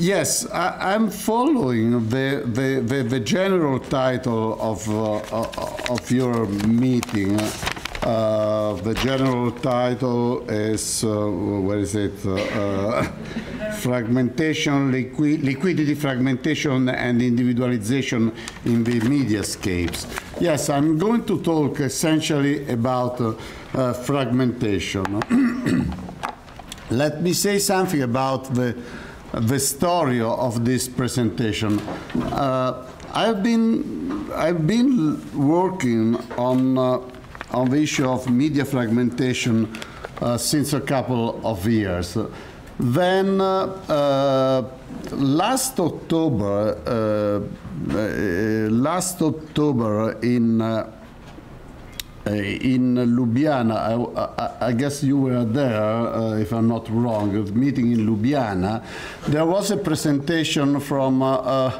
Yes, I, am following the, the, the, the, general title of, uh, uh, of your meeting. Uh, the general title is, uh, what is it? Uh, uh, fragmentation, liqui liquidity fragmentation and individualization in the mediascapes. Yes, I'm going to talk essentially about fragmentation. Let me say something about the the story of this presentation. Uh, I've been I've been working on uh, on the issue of media fragmentation uh, since a couple of years. Then uh, uh, last October, uh, last October in in Ljubljana, I, I, guess you were there, uh, if I'm not wrong, meeting in Ljubljana, there was a presentation from uh,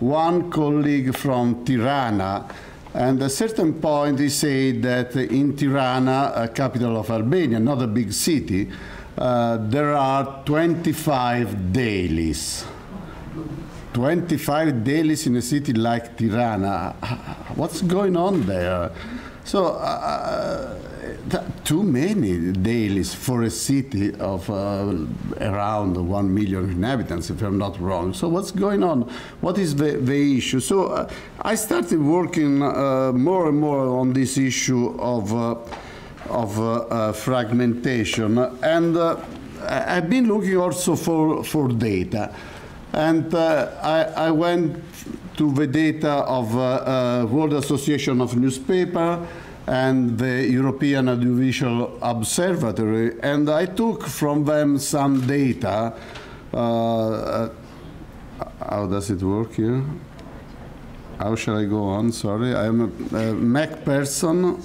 one colleague from Tirana, and at a certain point he said that in Tirana, capital of Albania, not a big city, uh, there are 25 dailies. 25 dailies in a city like Tirana. What's going on there? So, uh, too many dailies for a city of uh, around 1 million inhabitants, if I'm not wrong. So, what's going on? What is the, the issue? So, uh, I started working uh, more and more on this issue of, uh, of uh, fragmentation, and I've been looking also for, for data. And uh, I, I, went to the data of uh, uh, World Association of Newspaper and the European Audiovisual Observatory, and I took from them some data. Uh, how does it work here? How shall I go on? Sorry, I'm a, a Mac person. No.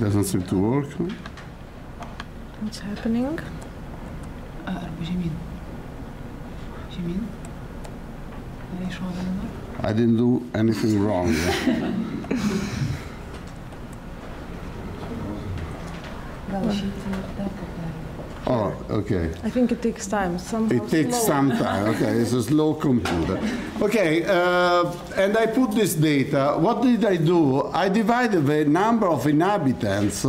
Doesn't seem to work. What's happening? Uh, what do you mean? I didn't do anything wrong. Oh, okay. I think it takes time. Somehow it takes slow. some time. Okay, it's a slow computer. Okay, uh, and I put this data. What did I do? I divided the number of inhabitants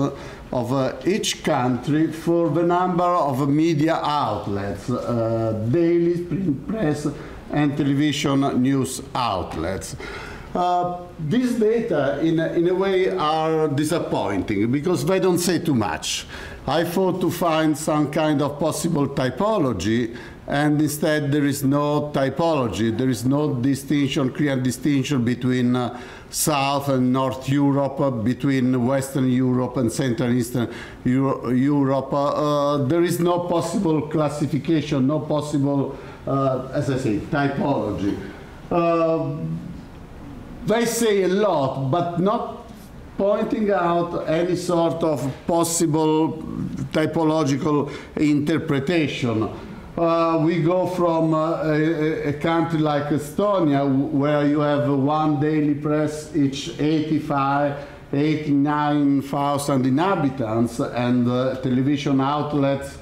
of uh, each country for the number of media outlets, uh, daily, print press, and television news outlets. Uh, these data, in a, in a way, are disappointing because they don't say too much. I thought to find some kind of possible typology, and instead there is no typology. There is no distinction, clear distinction between uh, South and North Europe, between Western Europe and Central Eastern Euro Europe. Uh, there is no possible classification, no possible, uh, as I say, typology. Uh, they say a lot, but not pointing out any sort of possible typological interpretation. Uh, we go from uh, a, a, country like Estonia, where you have one daily press each 85, 89,000 inhabitants, and uh, television outlets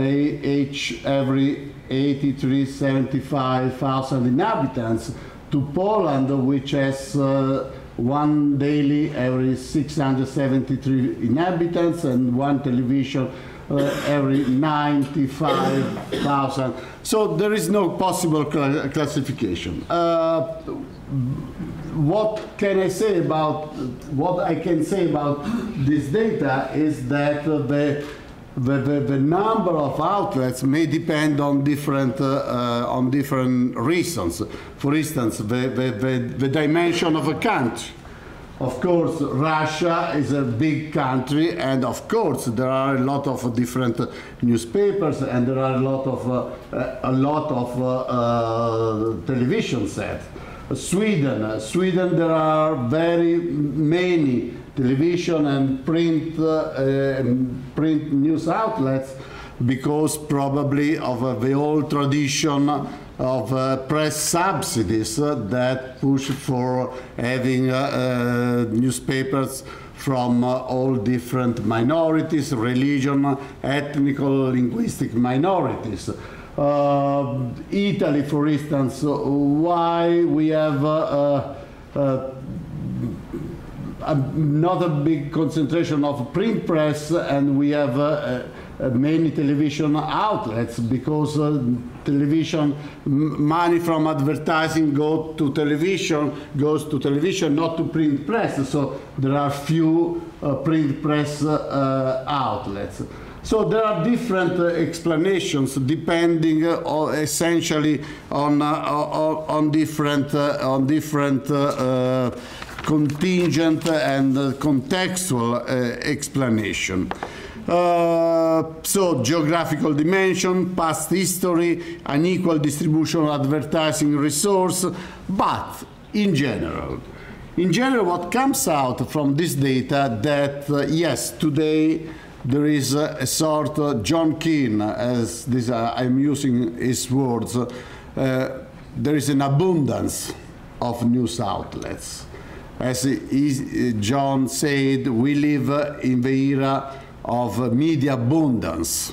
each every 83, 75,000 inhabitants, to Poland, which has uh, one daily every 673 inhabitants and one television uh, every 95,000. So there is no possible cl classification. Uh, what can I say about, what I can say about this data is that the the, the, the, number of outlets may depend on different, uh, uh, on different reasons. For instance, the, the, the, the dimension of a country. Of course, Russia is a big country, and of course, there are a lot of different newspapers, and there are a lot of uh, a lot of uh, uh, television sets. Sweden, Sweden, there are very many television and print uh, print news outlets because probably of uh, the old tradition of uh, press subsidies uh, that push for having uh, uh, newspapers from uh, all different minorities, religion, ethnical, linguistic minorities. Uh, Italy, for instance, why we have not a big concentration of print press and we have Uh, many television outlets because uh, television money from advertising go to television goes to television not to print press so there are few uh, print press uh, uh outlets so there are different uh, explanations depending uh, essentially on, on, on different on different contingent and contextual explanation. Uh, so geographical dimension, past history, unequal distribution of advertising resource, but in general, in general, what comes out from this data that uh, yes, today there is a, sort of John Keane, as this uh, I'm using his words, uh, there is an abundance of news outlets. As he, John said, we live in the era of media abundance.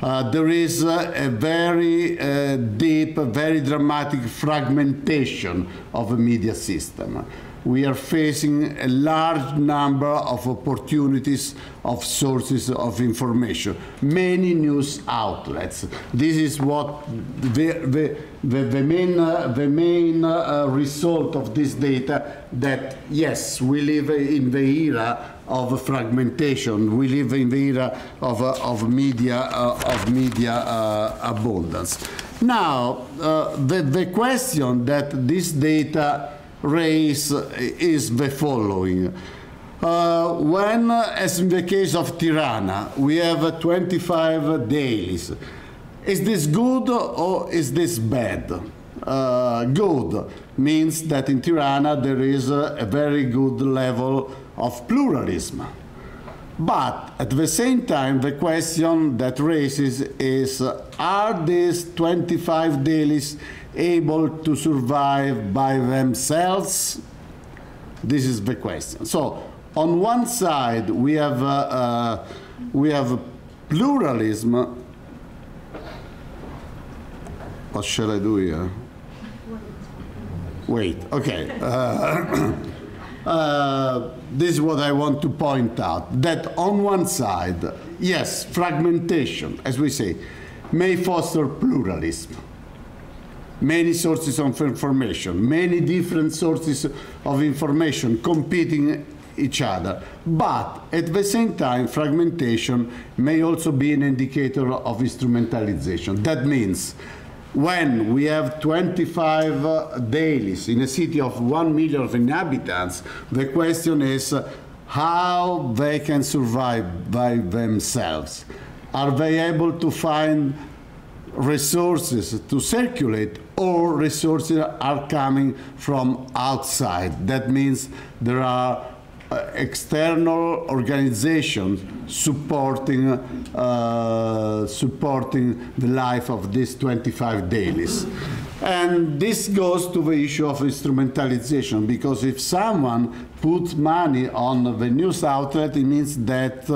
Uh, there is uh, a very uh, deep, very dramatic fragmentation of the media system we are facing a large number of opportunities of sources of information, many news outlets. This is what the, the, the, the main, uh, the main uh, result of this data that yes, we live in the era of fragmentation. We live in the era of, uh, of media, uh, of media uh, abundance. Now, uh, the, the question that this data raise is the following. Uh, when, as in the case of Tirana, we have 25 dailies, is this good or is this bad? Uh, good means that in Tirana there is a very good level of pluralism. But at the same time, the question that raises is, are these 25 dailies able to survive by themselves? This is the question. So on one side, we have, uh, uh, we have pluralism. What shall I do here? Wait, okay. Uh, this is what I want to point out, that on one side, yes, fragmentation, as we say, may foster pluralism many sources of information, many different sources of information competing each other. But at the same time, fragmentation may also be an indicator of instrumentalization. That means when we have 25 uh, dailies in a city of 1 million of inhabitants, the question is uh, how they can survive by themselves. Are they able to find resources to circulate or resources are coming from outside. That means there are uh, external organizations supporting uh, supporting the life of these 25 dailies. And this goes to the issue of instrumentalization because if someone puts money on the news outlet, it means that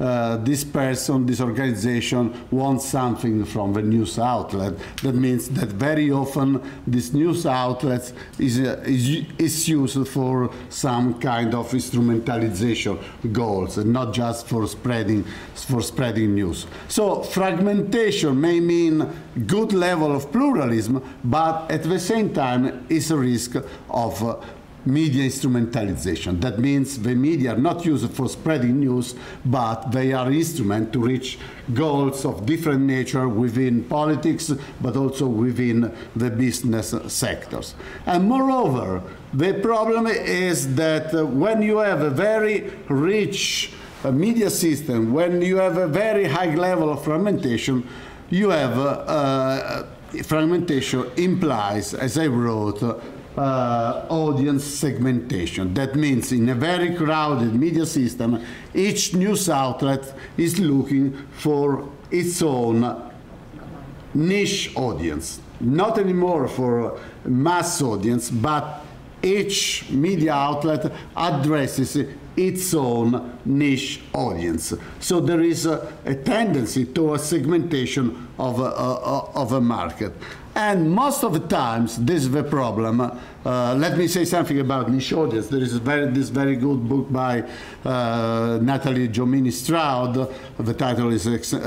uh, this person, this organization wants something from the news outlet. That means that very often this news outlet is, uh, is, is used for some kind of instrumentalization goals and not just for spreading, for spreading news. So fragmentation may mean good level of pluralism, but at the same time is a risk of uh, media instrumentalization. That means the media are not used for spreading news, but they are instrument to reach goals of different nature within politics, but also within the business sectors. And moreover, the problem is that when you have a very rich uh, media system, when you have a very high level of fragmentation, you have uh, uh fragmentation implies, as I wrote, uh, audience segmentation. That means in a very crowded media system, each news outlet is looking for its own niche audience. Not anymore for mass audience, but each media outlet addresses its own niche audience. So there is a, a tendency towards segmentation of a, a, of a market. And most of the times, this is the problem. Uh, let me say something about niche audience. There is very, this very good book by uh, Natalie Jomini Stroud. The title is ex uh,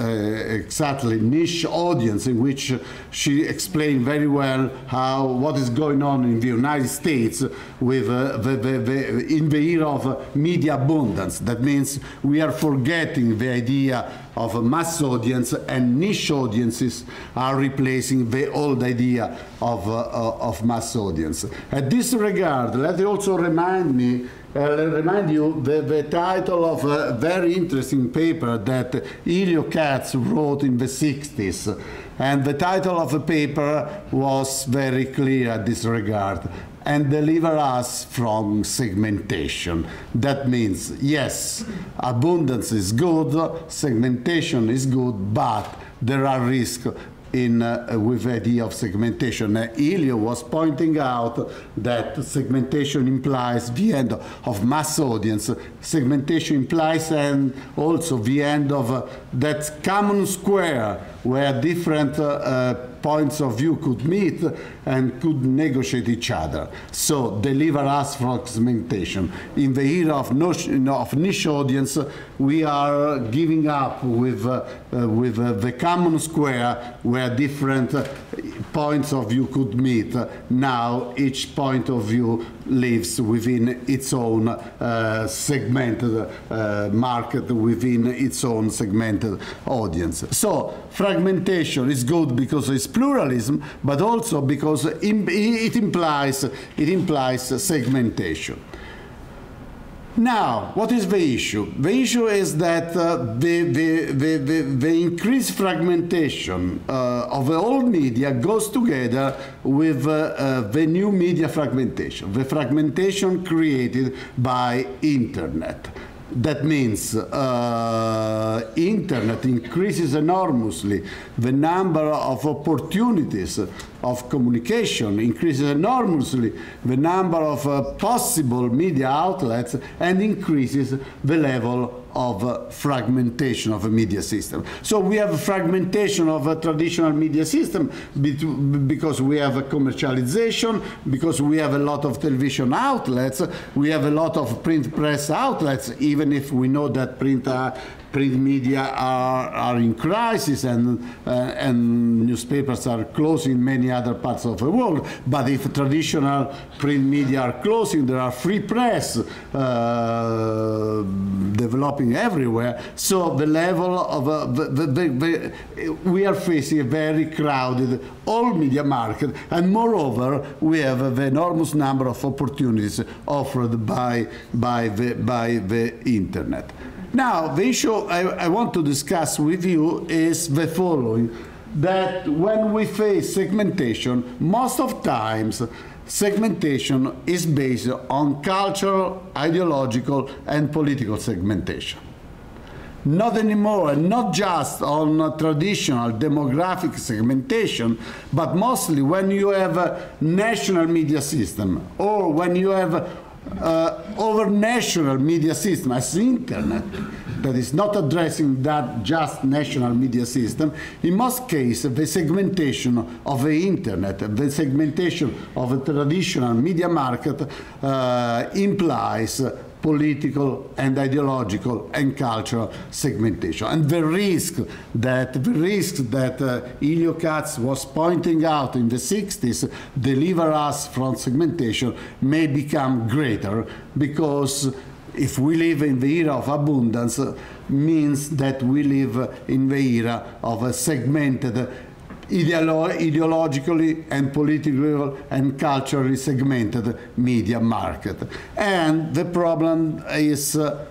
exactly Niche Audience, in which she explained very well how what is going on in the United States with uh, the, the, the, in the era of media abundance. That means we are forgetting the idea of a mass audience and niche audiences are replacing the old idea of, uh, of mass audience. At this regard, let me also remind me uh, remind you the, the title of a very interesting paper that Elio Katz wrote in the 60s. And the title of the paper was very clear at this regard and deliver us from segmentation. That means, yes, abundance is good, segmentation is good, but there are risks in, uh, with the idea of segmentation. Uh, Elio was pointing out that segmentation implies the end of mass audience. Segmentation implies and also the end of uh, that common square where different uh, uh, points of view could meet and could negotiate each other. So deliver us from segmentation. In the era of, no, of niche audience, we are giving up with, uh, uh, with uh, the common square where different uh, points of view could meet. Now each point of view lives within its own uh, segmented uh, market, within its own segmented audience. So fragmentation is good because it's pluralism, but also because it implies, it implies segmentation. Now, what is the issue? The issue is that uh, the, the, the, the, the increased fragmentation uh, of the old media goes together with uh, uh the new media fragmentation, the fragmentation created by internet. That means uh, internet increases enormously the number of opportunities of communication, increases enormously the number of uh, possible media outlets, and increases the level of uh, fragmentation of a media system. So we have a fragmentation of a traditional media system because we have a commercialization, because we have a lot of television outlets, we have a lot of print press outlets, even if we know that print uh, print media are, are in crisis and, uh, and newspapers are closing in many other parts of the world. But if traditional print media are closing, there are free press uh, developing everywhere. So the level of uh, the, the, the, we are facing a very crowded all media market, and moreover, we have an enormous number of opportunities offered by by the by the internet. Now, the issue I, I want to discuss with you is the following that when we face segmentation, most of times segmentation is based on cultural, ideological, and political segmentation. Not anymore, and not just on traditional demographic segmentation, but mostly when you have a national media system or when you have uh, over national media system as the internet that is not addressing that just national media system, in most cases the segmentation of the internet, the segmentation of a traditional media market uh, implies political and ideological and cultural segmentation. And the risk that the risk that uh, Elio Katz was pointing out in the 60s deliver us from segmentation may become greater because if we live in the era of abundance means that we live in the era of a segmented ideolo ideologically and politically and culturally segmented media market. And the problem is uh,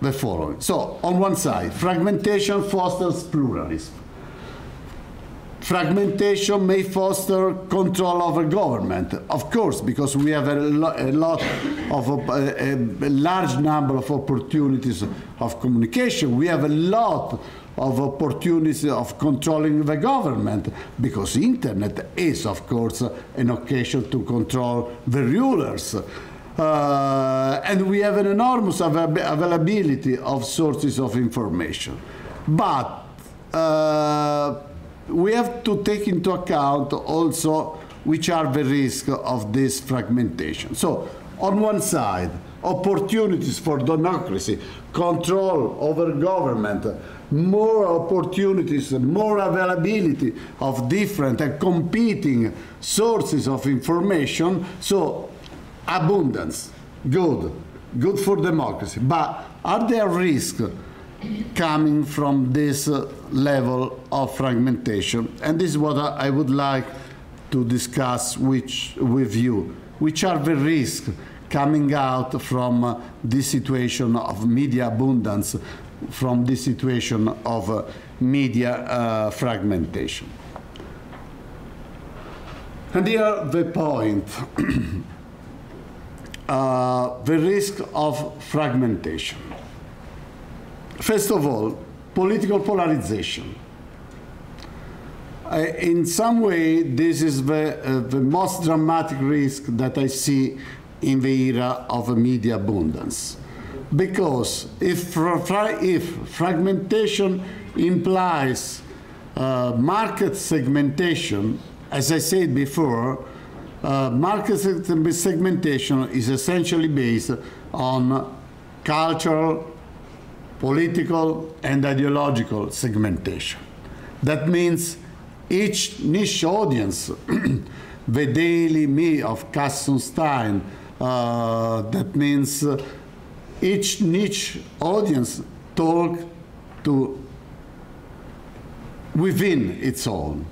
the following. So, on one side, fragmentation fosters pluralism. Fragmentation may foster control over government, of course, because we have a, lo a lot of a, a large number of opportunities of communication. We have a lot of opportunities of controlling the government because internet is of course an occasion to control the rulers Uh, and we have an enormous avail- availability of sources of information. But uh, we have to take into account also which are the risks of this fragmentation. So, on one side, opportunities for democracy, control over government, more opportunities, more availability of different and competing sources of information. So, abundance, good, good for democracy. But are there risks coming from this uh, level of fragmentation? And this is what I would like to discuss which, with you. Which are the risks coming out from uh, this situation of media abundance, from this situation of uh, media uh, fragmentation? And here the point uh, the risk of fragmentation. First of all, political polarization. In some way, this is the, uh, the most dramatic risk that I see in the era of media abundance. Because if, if fragmentation implies uh, market segmentation, as I said before, uh, market segmentation is essentially based on cultural, political, and ideological segmentation. That means each niche audience, the Daily Me of Cass Sunstein, uh, that means uh, each niche audience talk to within its own.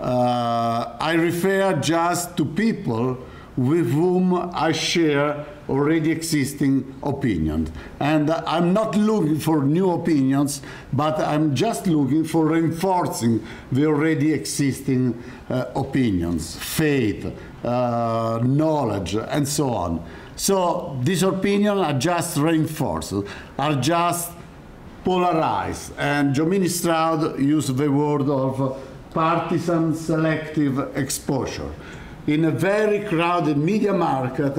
Uh, I refer just to people with whom I share already existing opinions. And I'm not looking for new opinions, but I'm just looking for reinforcing the already existing uh, opinions, faith, uh, knowledge, and so on. So these opinions are just reinforced, are just polarized. And Jomini Stroud used the word of partisan selective exposure. In a very crowded media market,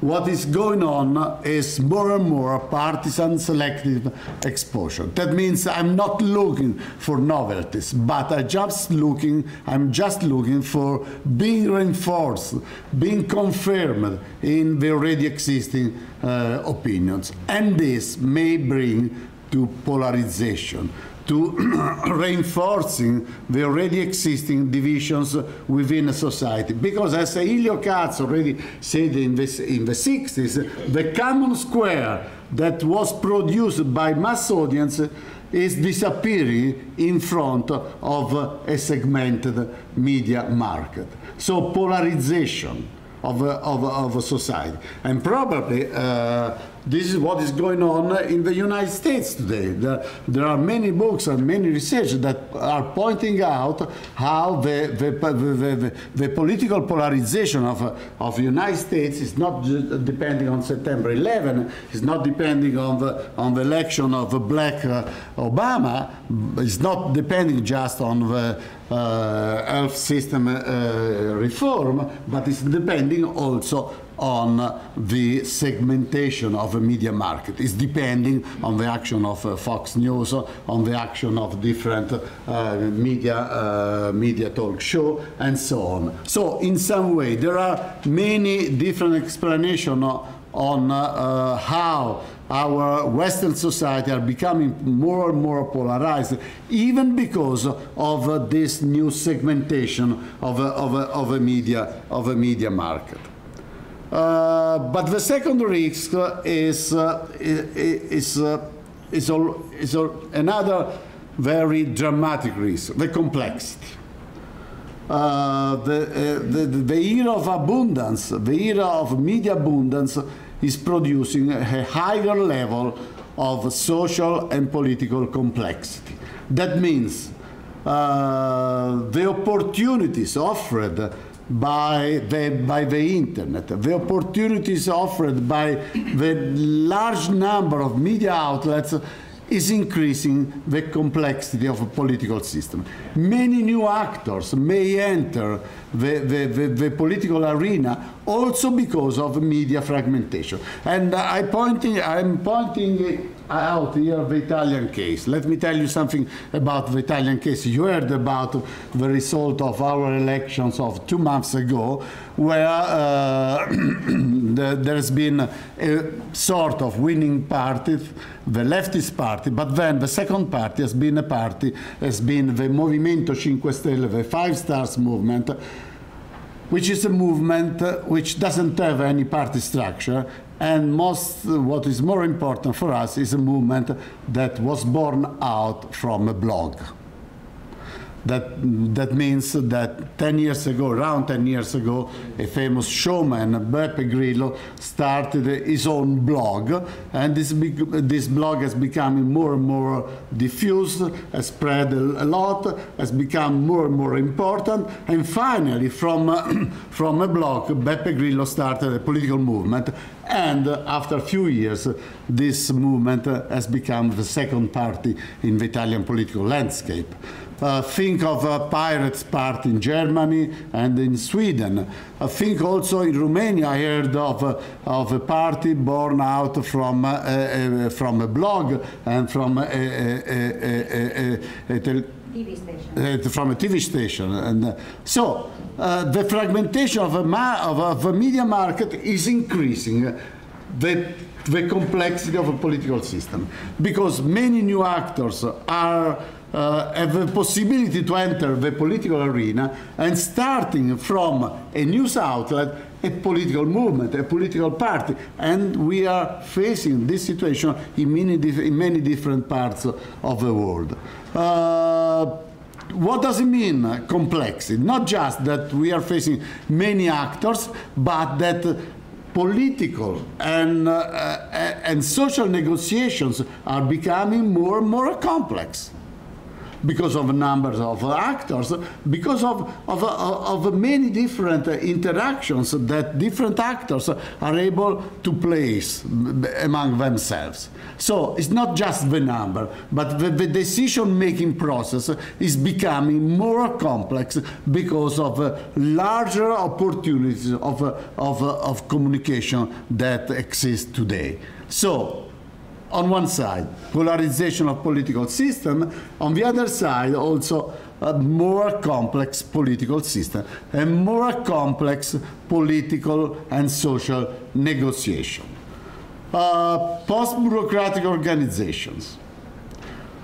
what is going on is more and more partisan selective exposure. That means I'm not looking for novelties, but I just looking, I'm just looking for being reinforced, being confirmed in the already existing uh, opinions. And this may bring to polarization, to reinforcing the already existing divisions within a society. Because as Elio Katz already said in the, in the 60s, the common square that was produced by mass audience is disappearing in front of a segmented media market. So polarization of, of, of society. And probably uh, this is what is going on in the United States today. There, are many books and many research that are pointing out how the, the, the, the, political polarization of, of the United States is not depending on September 11, it's not depending on the, on the election of black uh, Obama, it's not depending just on the uh, health system uh, reform, but it's depending also on the segmentation of a media market. It's depending on the action of uh, Fox News, on the action of different uh, media, uh, media talk show, and so on. So, in some way, there are many different explanations on uh, uh, how our Western society are becoming more and more polarized, even because of uh, this new segmentation of a, of a, of a media of a media market. Uh, but the second risk is uh, is uh, is, al- is al- another very dramatic risk: the complexity. Uh, the, uh, the, the era of abundance, the era of media abundance, is producing a higher level of social and political complexity. That means uh, the opportunities offered by the, by the internet, the opportunities offered by the large number of media outlets is increasing the complexity of a political system. Many new actors may enter the, the, the, the political arena also because of media fragmentation. And I pointing, I'm pointing out here the Italian case. Let me tell you something about the Italian case. You heard about the result of our elections of two months ago, where uh, there's been a sort of winning party, the leftist party, but then the second party has been a party, has been the Movimento Cinque Stelle, the Five Stars movement, which is a movement uh, which doesn't have any party structure and most what is more important for us is a movement that was born out from a blog that, that means that 10 years ago, around 10 years ago, a famous showman, Beppe Grillo, started his own blog, and this, this blog has become more and more diffused, has spread a lot, has become more and more important, and finally, from, from a blog, Beppe Grillo started a political movement, and after a few years, this movement has become the second party in the Italian political landscape. Uh, think of a Pirates Party in Germany and in Sweden. Uh, think also in Romania, I heard of, uh, of a party born out from, uh, uh, from a blog and from a, a, a, TV station. from a TV station. And so the fragmentation of a, of, of a media market is increasing. The the complexity of a political system because many new actors are uh, have the possibility to enter the political arena and starting from a news outlet, a political movement, a political party. And we are facing this situation in many, in many different parts of the world. Uh, what does it mean, complexity? Not just that we are facing many actors, but that political and, uh, and social negotiations are becoming more and more complex because of numbers of actors, because of, of, of many different interactions that different actors are able to place among themselves. So it's not just the number, but the, the decision-making process is becoming more complex because of uh, larger opportunities of, uh, of, uh, of communication that exist today. So on one side, polarization of political system, on the other side, also a more complex political system, and more complex political and social negotiation. Uh, Post-bureaucratic organizations.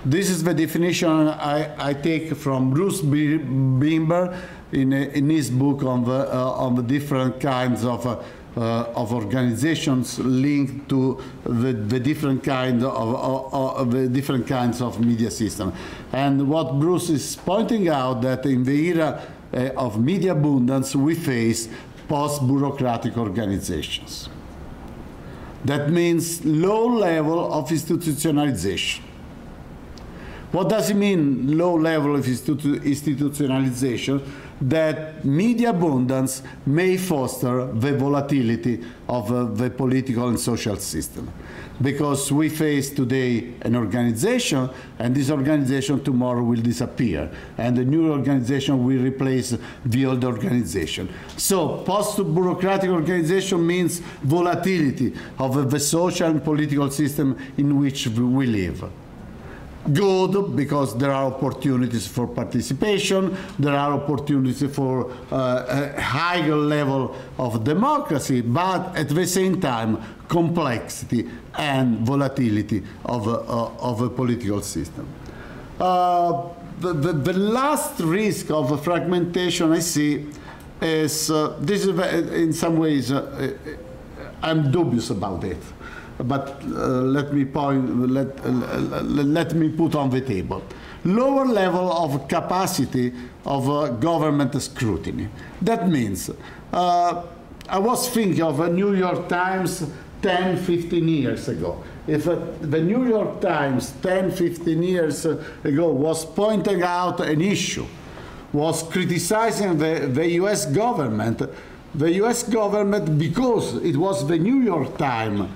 This is the definition I, I take from Bruce Bimber in, in his book on the, uh, on the different kinds of uh, uh, of organizations linked to the, the different kind of, of, of, the different kinds of media system. And what Bruce is pointing out that in the era uh, of media abundance, we face post-bureaucratic organizations. That means low level of institutionalization. What does it mean, low level of institu institutionalization? that media abundance may foster the volatility of uh, the political and social system. Because we face today an organization, and this organization tomorrow will disappear, and the new organization will replace the old organization. So post-bureaucratic organization means volatility of uh, the social and political system in which we live good because there are opportunities for participation, there are opportunities for uh, a higher level of democracy, but at the same time, complexity and volatility of a, uh, of a political system. Uh, the, the, the, last risk of fragmentation I see is, uh, this is in some ways, uh, uh, I'm dubious about it but uh, let me point, let, uh, let me put on the table. Lower level of capacity of uh, government scrutiny. That means, uh, I was thinking of a New York Times 10, 15 years ago. If uh, the New York Times 10, 15 years ago was pointing out an issue, was criticizing the, the US government, the US government, because it was the New York Times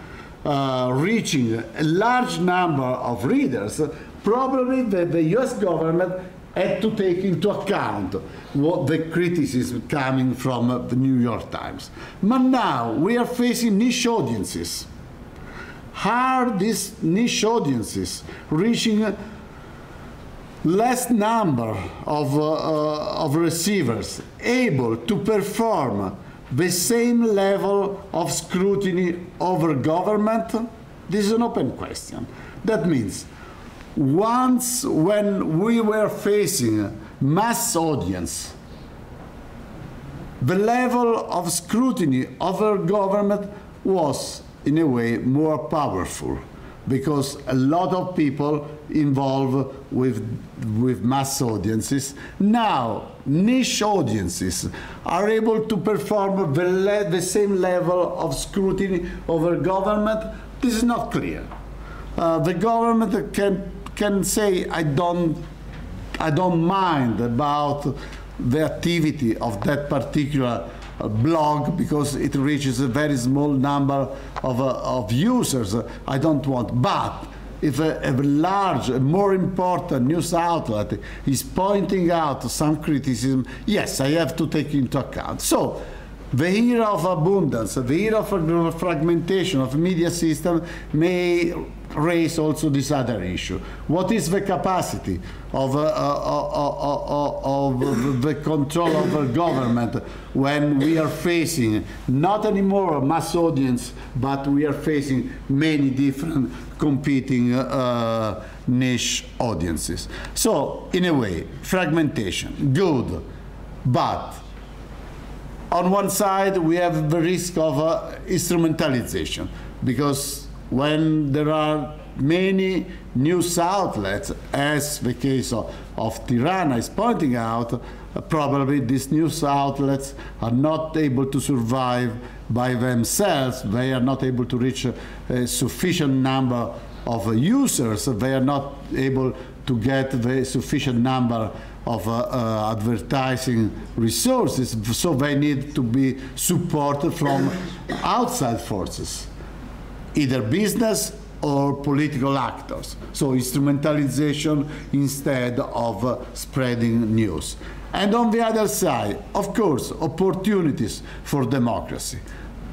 uh, reaching a large number of readers, probably the, the US government had to take into account what the criticism coming from the New York Times. But now we are facing niche audiences. Are these niche audiences reaching less number of, uh, uh, of receivers able to perform the same level of scrutiny over government? This is an open question. That means once when we were facing mass audience, the level of scrutiny over government was in a way more powerful because a lot of people involved with, with mass audiences. Now, niche audiences are able to perform the, the same level of scrutiny over government. This is not clear. Uh, the government can, can say, I don't, I don't mind about the activity of that particular blog because it reaches a very small number of, uh, of users. I don't want. But if a, a large, a more important news outlet is pointing out some criticism, yes, I have to take into account. So the era of abundance, the era of fragmentation of media system may raise also this other issue. What is the capacity of, uh, uh, uh, of the control of the government when we are facing not anymore a mass audience, but we are facing many different competing uh, niche audiences. So, in a way, fragmentation, good, but on one side, we have the risk of uh, instrumentalization because when there are many news outlets, as the case of, of Tirana is pointing out, probably these news outlets are not able to survive by themselves. They are not able to reach a, a sufficient number of uh, users. They are not able to get the sufficient number of uh, uh, advertising resources, so they need to be supported from outside forces, either business or political actors. So instrumentalization instead of uh, spreading news. And on the other side, of course, opportunities for democracy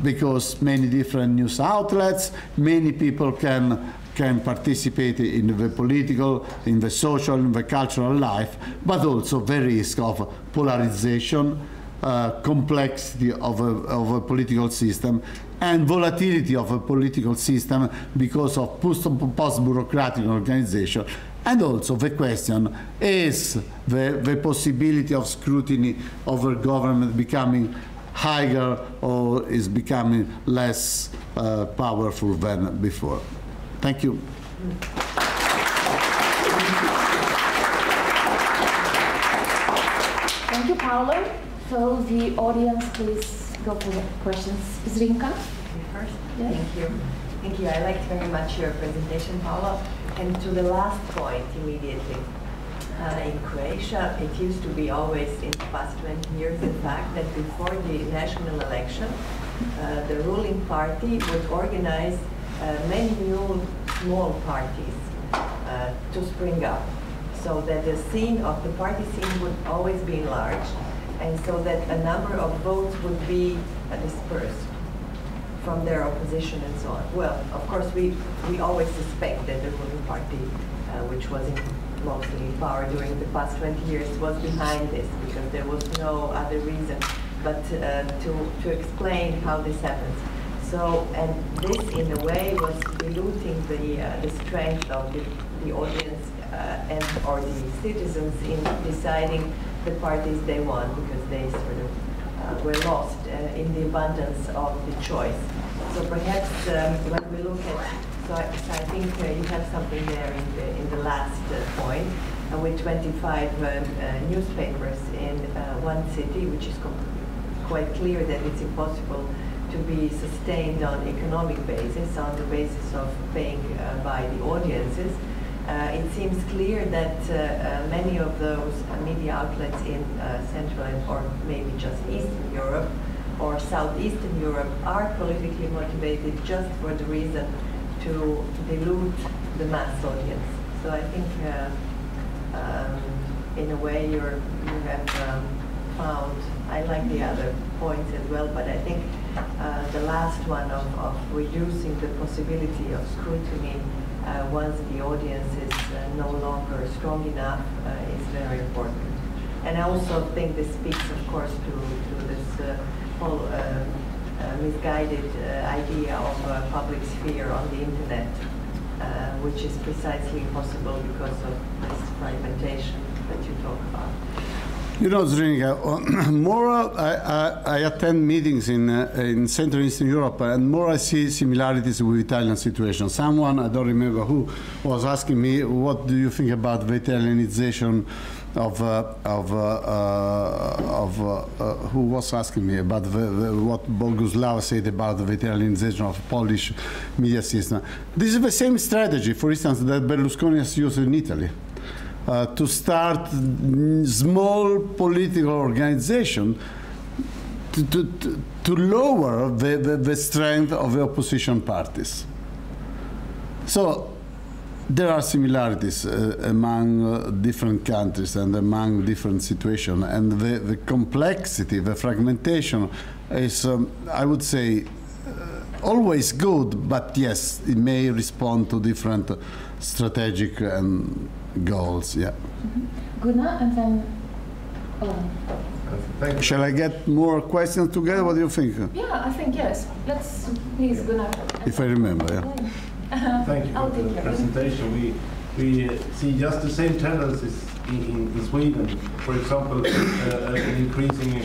because many different news outlets, many people can can participate in the political, in the social, in the cultural life, but also the risk of polarization, uh, complexity of a, of a, political system, and volatility of a political system because of post-bureaucratic organization. And also the question, is the, the possibility of scrutiny over government becoming higher or is becoming less uh, powerful than before? Thank you. Thank you, Paolo. So the audience, please go for the questions. Zrinka? First? Yes. Thank you. Thank you. I liked very much your presentation, Paolo. And to the last point immediately. Uh, in Croatia, it used to be always in the past 20 years, in fact, that before the national election, uh, the ruling party would organize uh, many new small parties uh, to spring up so that the scene of the party scene would always be enlarged and so that a number of votes would be dispersed from their opposition and so on. Well, of course, we, we always suspect that the ruling party, uh, which was in mostly in power during the past 20 years, was behind this because there was no other reason but uh, to, to explain how this happens. So, and this in a way was diluting the, uh, the strength of the, the audience and or the citizens in deciding the parties they want because they sort of uh, were lost uh, in the abundance of the choice. So perhaps um, when we look at, so I, so I think uh, you have something there in the, in the last uh, point, with 25 um, newspapers in one city, which is quite clear that it's impossible to be sustained on economic basis, on the basis of paying uh, by the audiences, uh, it seems clear that uh, uh many of those uh, media outlets in uh, Central and, or maybe just Eastern Europe or Southeastern Europe are politically motivated just for the reason to dilute the mass audience. So I think, uh, um, in a way, you have um, found, I like the other points as well, but I think uh, the last one of, of reducing the possibility of scrutiny uh, once the audience is uh, no longer strong enough uh, is very important. And I also think this speaks, of course, to, to this uh, whole uh, uh, misguided idea of public sphere on the internet, which is precisely possible because of this fragmentation that you talk about. You know, Zringa, more I, I, I attend meetings in, uh, in Central and Eastern Europe, and more I see similarities with Italian situation. Someone, I don't remember who, was asking me, what do you think about the Italianization of, uh, of, uh, uh, of uh, uh, who was asking me about the, the, what Boguslav said about the Italianization of Polish media system. This is the same strategy, for instance, that Berlusconi has used in Italy uh, to start small political organization to, to, to- lower the, the, the strength of the opposition parties. So there are similarities uh, among uh, different countries and among different situations, and the, the complexity, the fragmentation is, um, I would say, uh, always good, but yes, it may respond to different uh, strategic um, goals. Yeah. Gunnar and then Owen. Thank you. Shall I get more questions together? What do you think? Yeah, I think yes. Let's please Gunnar. If I remember, yeah. Thank you for the presentation. We, we uh, see just the same tendencies in, in, in Sweden. For example, uh, an increasing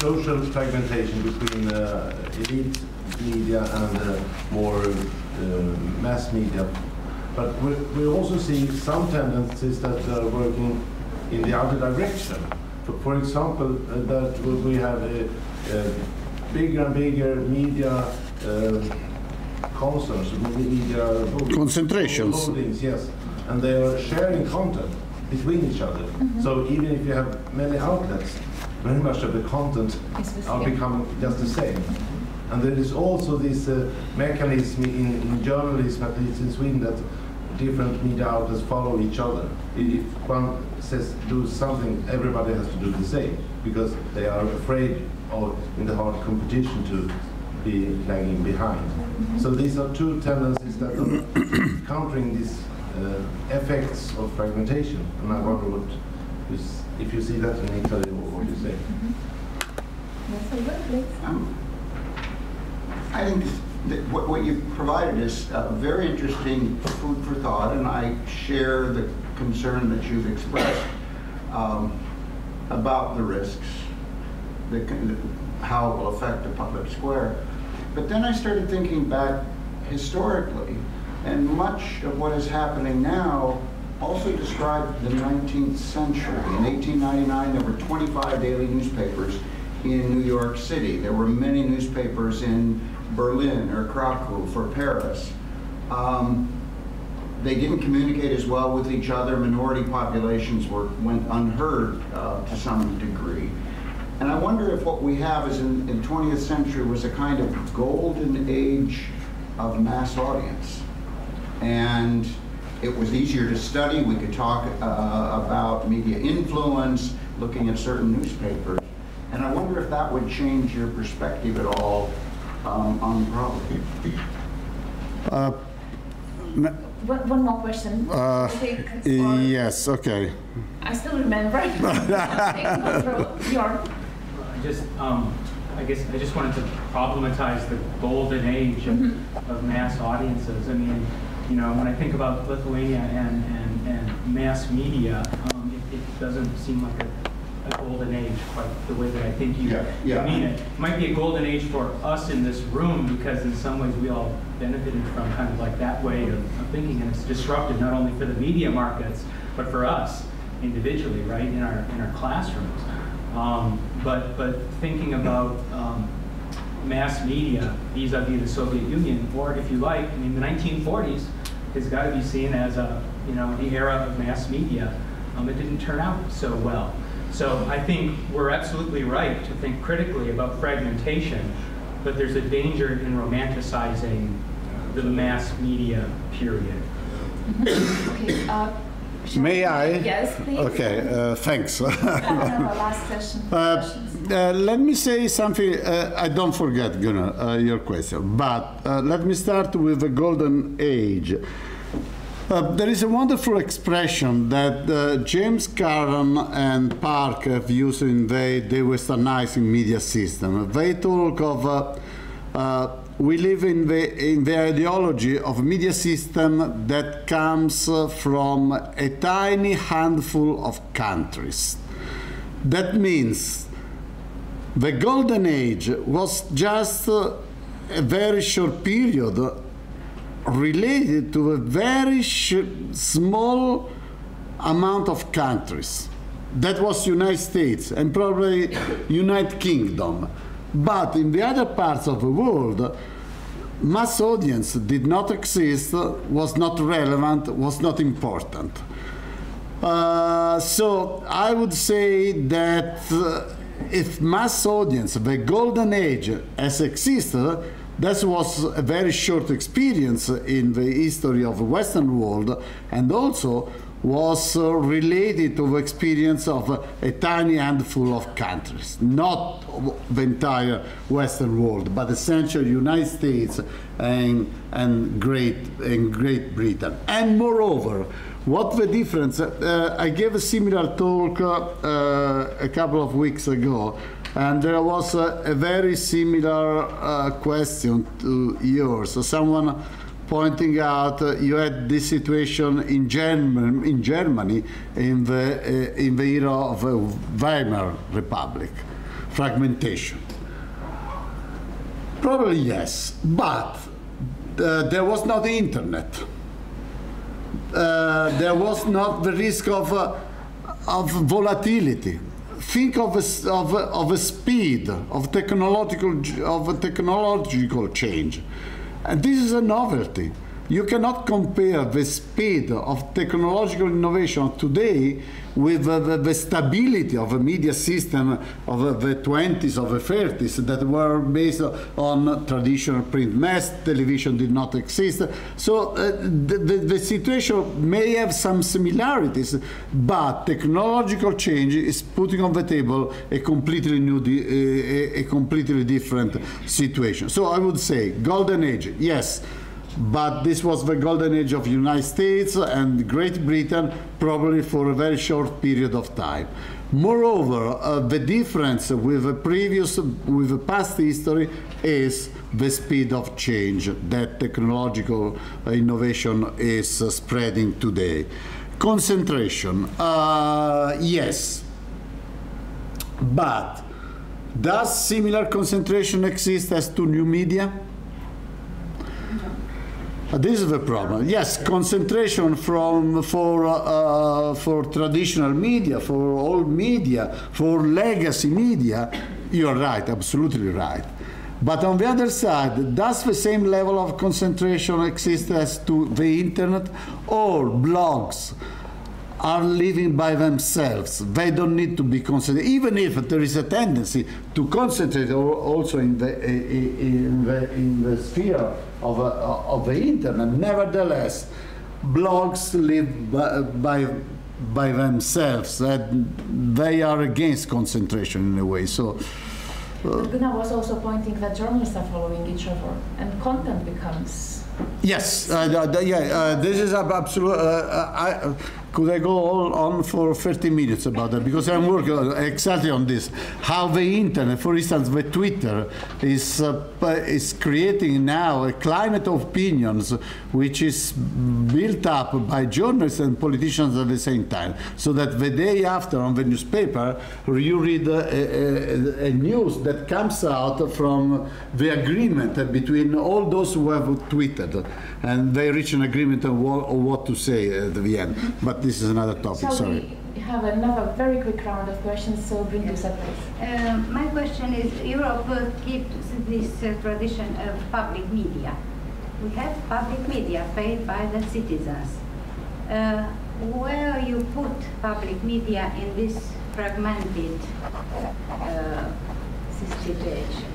social fragmentation between uh, elite media and uh, more uh, mass media. But we, we also see some tendencies that are working in the other direction. For, for example, uh, that we we have a, a bigger and bigger media uh, concerns, media holdings. Concentrations. Holdings, yes. And they are sharing content between each other. So even if you have many outlets, very much of the content the are same. becoming just the same. And there is also this uh, mechanism in, in journalism, at least in Sweden, that different media outlets follow each other. If one says do something, everybody has to do the same because they are afraid of, in the hard competition, to be lagging behind. So these are two tendencies that are countering these uh, effects of fragmentation. And I wonder what you if you see that in Italy or what you say. Yes, Owen, please. Um, I think that what what you provided is very interesting food for thought, and I share the concern that you've expressed um, about the risks, the how it will affect the public square. But then I started thinking back historically, and much of what is happening now also described the 19th century. In 1899, there were 25 daily newspapers in New York City. There were many newspapers in Berlin or Krakow or Paris. Um, they didn't communicate as well with each other. Minority populations were went unheard uh, to some degree. And I wonder if what we have is in, in 20th century was a kind of golden age of mass audience. And it was easier to study. We could talk uh, about media influence, looking at certain newspapers. And I wonder if that would change your perspective at all um, on the problem. One, one more question. Uh, Take for- Yes, okay. I still remember. Bjorn. I just, um, I guess, I just wanted to problematize the golden age of, of mass audiences. I mean, you know, when I think about Lithuania and, and, and mass media, um, it, it doesn't seem like a, a golden age quite the way that I think you Yeah, yeah. mean it. It Might be a golden age for us in this room because in some ways we all benefited from kind of like that way of, of thinking and it's disrupted not only for the media markets, but for us individually, right, in our, in our classrooms. Um, but, but thinking about um, mass media vis-a-vis the Soviet Union, or if you like, I mean, the 1940s has got to be seen as a, you know, the era of mass media. Um, it didn't turn out so well. So I think we're absolutely right to think critically about fragmentation, but there's a danger in romanticizing the mass media period. Okay, uh, May I? Yes, please. Okay, uh, thanks. I last session. Uh, uh, let me say something. Uh, I don't forget, Gunnar, uh, your question. But uh, let me start with the golden age. Uh, there is a wonderful expression that uh, James Curran and Park have used in the, the westernizing media system. They talk of uh, uh, we live in the, in the ideology of a media system that comes uh, from a tiny handful of countries. That means the golden age was just a very short period related to a very small amount of countries. That was United States and probably United Kingdom. But in the other parts of the world, mass audience did not exist, was not relevant, was not important. Uh, so I would say that uh, if mass audience, the golden age, has existed, that was a very short experience in the history of the Western world, and also was uh, related to the experience of uh, a tiny handful of countries, not the entire Western world, but essentially United States and, and Great and Great Britain. And moreover, what the difference? Uh, I gave a similar talk uh, a couple of weeks ago, and there was a, a very similar uh, question to yours. So someone pointing out uh, you had this situation in, in Germany in the, uh, in the era of the Weimar Republic, fragmentation. Probably yes, but uh, there was not the internet. Uh, there was not the risk of, uh, of volatility. Think of a, of, a, of a speed of technological, of technological change. And this is a novelty. You cannot compare the speed of technological innovation today with uh, the, the stability of a media system of uh, the 20s, of the 30s that were based on traditional print mass. Television did not exist. So uh, the, the, the situation may have some similarities, but technological change is putting on the table a completely new, a- a completely different situation. So I would say golden age, yes. But this was the golden age of United States and Great Britain, probably for a very short period of time. Moreover, uh, the difference with the previous, with the past history, is the speed of change that technological uh, innovation is uh, spreading today. Concentration, uh, yes, but does similar concentration exist as to new media? Uh, This is the problem. Yes, concentration from for uh, uh, for traditional media, for old media, for legacy media. You're right, absolutely right. But on the other side, does the same level of concentration exist as to the internet or blogs? Are living by themselves. They don't need to be concentrated, even if there is a tendency to concentrate also in the in the, in the sphere of, uh, of the internet. Nevertheless, blogs live by, by by themselves. And they are against concentration in a way. So. Gunnar was also pointing that journalists are following each other and content becomes. Yes, uh, th- yeah, uh, this is absolute. Could I go all on for 30 minutes about that? Because I'm working exactly on this. How the internet, for instance, the Twitter, is, uh, is creating now a climate of opinions which is built up by journalists and politicians at the same time. So that the day after on the newspaper, you read a, a, a news that comes out from the agreement between all those who have tweeted, and they reach an agreement on what, on what to say at the end. But this is another topic. Shall Sorry. we have another very quick round of questions? So bring this up, please. Um, My question is, Europe uh, keeps this uh, tradition of public media. We have public media paid by the citizens. Uh, Where you put public media in this fragmented uh, situation.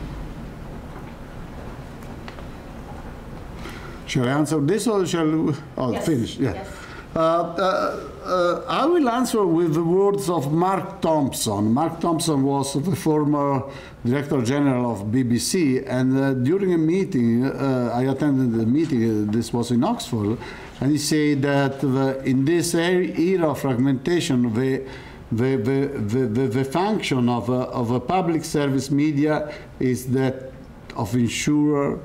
Shall I answer this or shall we? Oh, Yes, finish. Yeah. yes. Uh, uh, uh, I will answer with the words of Mark Thompson. Mark Thompson was the former Director General of BBC, and uh, during a meeting, uh, I attended the meeting, this was in Oxford, and he said that the, in this er- era of fragmentation, the, the, the, the, the, the function of a, of a public service media is that of ensure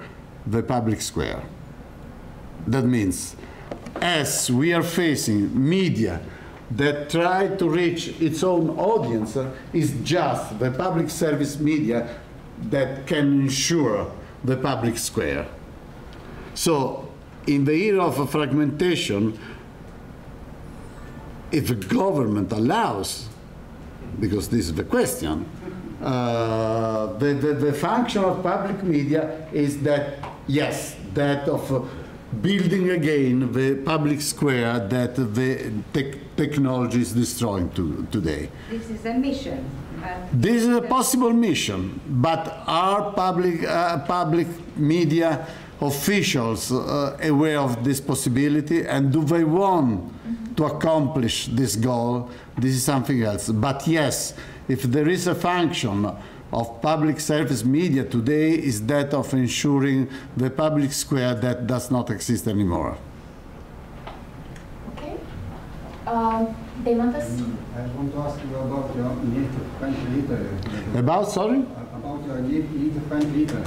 the public square. That means, as we are facing media that try to reach its own audience, uh, is just the public service media that can ensure the public square. So, in the era of fragmentation, if the government allows, because this is the question, uh, the, the, the function of public media is that, yes, that of uh, building again the public square that the tech technology is destroying to, today. This is a mission. This is a possible mission, but are public, uh, public media officials uh, aware of this possibility and do they want to accomplish this goal? This is something else. But yes, if there is a function of public service media today is that of ensuring the public square that does not exist anymore. Okay. Um, Deimantas? I want to ask you about your native country Italy. About, sorry? About your native country Italy.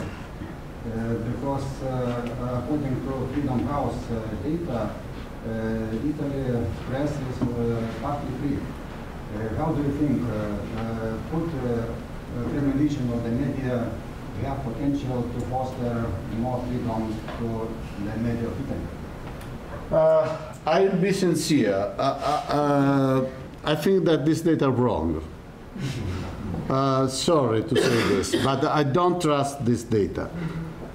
Uh, because uh, according to Freedom House uh, data, uh, Italy press is uh, partly free. Uh, how do you think uh, uh, could uh, of the media we have potential to foster more freedom to the media of Italy? Uh, I'll be sincere. Uh, uh, I think that this data are wrong. Uh, sorry to say this, but I don't trust this data.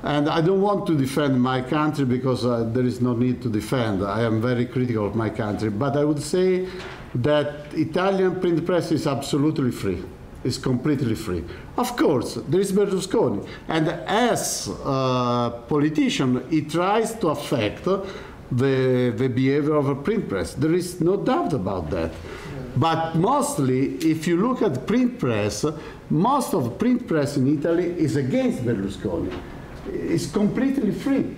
And I don't want to defend my country because uh, there is no need to defend. I am very critical of my country. But I would say that Italian print press is absolutely free. It's completely free. Of course, there is Berlusconi. And as a politician, he tries to affect the, the behavior of a print press. There is no doubt about that. But mostly, if you look at print press, most of print press in Italy is against Berlusconi. It's completely free.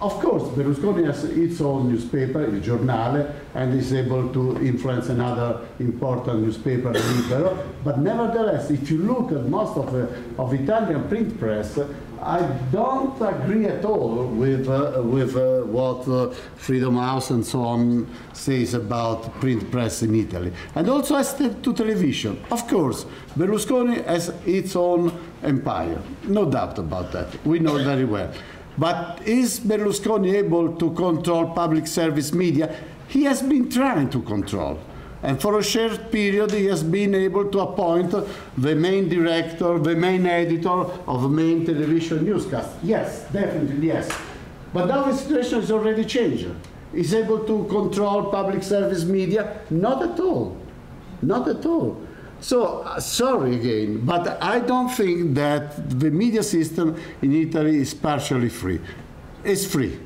Of course, Berlusconi has its own newspaper, Il Giornale, and is able to influence another important newspaper, Libero. But nevertheless, if you look at most of, the, of Italian print press, I don't agree at all with, uh, with uh, what uh, Freedom House and so on says about print press in Italy. And also as to television. Of course, Berlusconi has its own empire. No doubt about that. We know very well. But is Berlusconi able to control public service media? He has been trying to control. And for a short period, he has been able to appoint the main director, the main editor of the main television newscast. Yes, definitely yes. But now the situation is already changed. He's able to control public service media? Not at all. Not at all. So, uh, sorry again, but I don't think that the media system in Italy is partially free. It's free.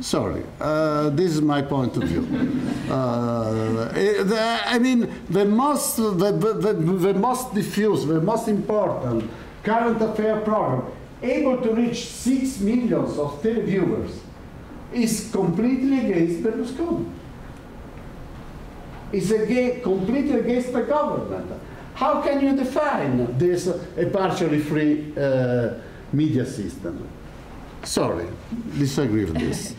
Sorry, uh, this is my point of view. Uh, eh, I mean, the most, the, the, the, the most diffuse, the most important current affair program, able to reach six millions of televiewers, is completely against Berlusconi. It's against, completely against the government. How can you define this a partially free uh, media system? Sorry, disagree with this.